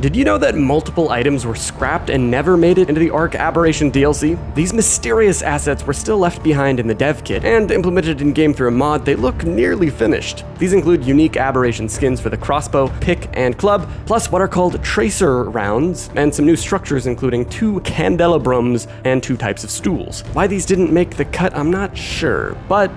Did you know that multiple items were scrapped and never made it into the ARK Aberration DLC? These mysterious assets were still left behind in the dev kit, and implemented in-game through a mod, they look nearly finished. These include unique Aberration skins for the crossbow, pick, and club, plus what are called tracer rounds, and some new structures including two candelabrums and two types of stools. Why these didn't make the cut, I'm not sure, but